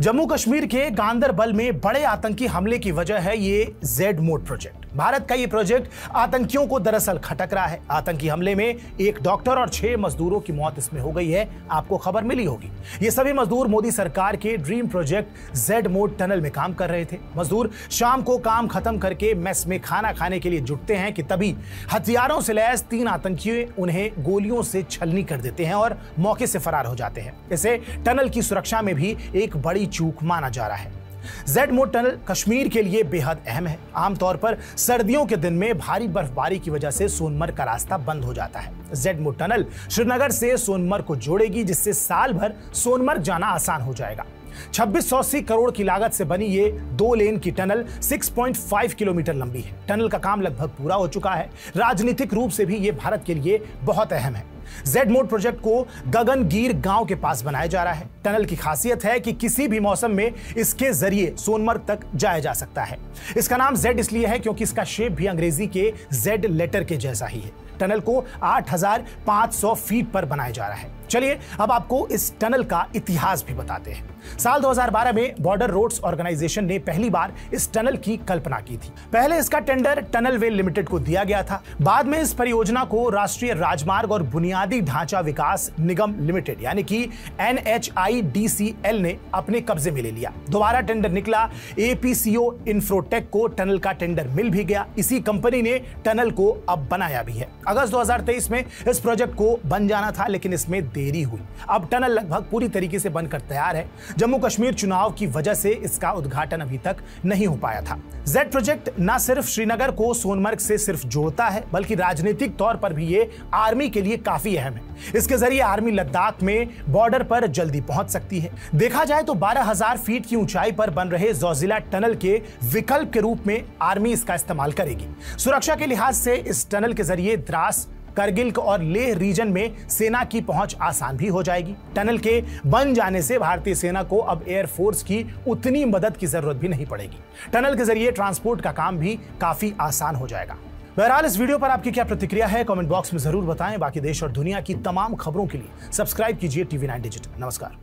जम्मू कश्मीर के गांधरबल में बड़े आतंकी हमले की वजह है ये जेड मोड प्रोजेक्ट। भारत का ये प्रोजेक्ट आतंकियों को दरअसल खटक रहा है। आतंकी हमले में एक डॉक्टर और छह मजदूरों की मौत इसमें हो गई है। आपको खबर मिली होगी। ये सभी मजदूर मोदी सरकार के dream project Z Morh tunnel में काम कर रहे थे। मजदूर शाम को काम खत्म करके मेस में खाना खाने के लिए जुटते हैं कि तभी हथियारों से लैस तीन आतंकी उन्हें गोलियों से छलनी कर देते हैं और मौके से फरार हो जाते हैं। इसे टनल की सुरक्षा में भी एक बड़ी चूक माना जा रहा है। जेड मोड टनल कश्मीर के लिए बेहद अहम है। आमतौर पर सर्दियों के दिन में भारी बर्फबारी की वजह से सोनमर्ग का रास्ता बंद हो जाता है। जेड मोड टनल श्रीनगर से सोनमर्ग को जोड़ेगी, जिससे साल भर सोनमर्ग जाना आसान हो जाएगा। छब्बीस सौ करोड़ की लागत से बनी ये दो लेन की टनल 6.5 किलोमीटर लंबी है। टनल का काम लगभग पूरा हो चुका है। राजनीतिक रूप से भी ये भारत के लिए बहुत अहम है। जेड मोड प्रोजेक्ट को गगनगीर गाँव के पास बनाया जा रहा है। टनल की खासियत है कि किसी भी मौसम में इसके ज़रिए सोनमर्ग तक जाया जा सकता है। इसका नाम जेड इसलिए है क्योंकि इसका शेप भी अंग्रेज़ी के जेड लेटर के जैसा ही है। टनल को 8,500 फीट पर बनाया जा रहा है। चलिए अब आपको इस टनल का इतिहास भी बताते हैं। साल 2012 में बॉर्डर रोड्स ऑर्गेनाइजेशन ने पहली बार इस टनल की कल्पना की थी। पहले इसका टेंडर टनल वे लिमिटेड को दिया गया था। बाद में इस परियोजना को राष्ट्रीय राजमार्ग और बुनियादी ढांचा विकास निगम लिमिटेड, यानी कि एनएचआईडीसीएल ने अपने कब्जे में ले लिया। दोबारा टेंडर निकला एपीसीओ इंफ्रोटेक को टनल का टेंडर मिल भी गया। इसी कंपनी ने टनल को अब बनाया भी है। अगस्त 2023 में इस प्रोजेक्ट को बन जाना था, लेकिन इसमें देरी हुई। अब टनल लगभग पूरी तरीके से बनकर तैयार है। जम्मू कश्मीर चुनाव की वजह से इसका उद्घाटन अभी तक नहीं हो पाया था। जेड प्रोजेक्ट न सिर्फ़ श्रीनगर को सोनमर्ग से सिर्फ़ जोड़ता है, बल्कि राजनीतिक तौर पर भी ये आर्मी के लिए काफ़ी अहम है। इसके ज़रिए आर्मी लद्दाख में बॉर्डर पर जल्दी पहुँच सकती है। देखा जाए तो 12,000 फीट की ऊंचाई पर बन रहे जोजिला टनल के विकल्प के रूप में आर्मी इसका इस्तेमाल करेगी। सुरक्षा के लिहाज से इस टनल के ज़रिए द्रास करगिल और लेह रीजन में सेना की पहुँच आसान भी हो जाएगी। टनल के बन जाने से भारतीय सेना को अब एयरफोर्स की उतनी मदद की ज़रूरत भी नहीं पड़ेगी। टनल के ज़रिए ट्रांसपोर्ट का काम भी काफ़ी आसान हो जाएगा। बहरहाल, इस वीडियो पर आपकी क्या प्रतिक्रिया है? कमेंट बॉक्स में ज़रूर बताएँ। बाकी देश और दुनिया की तमाम खबरों के लिए सब्सक्राइब कीजिए टीवी नाइन डिजिटल नमस्कार।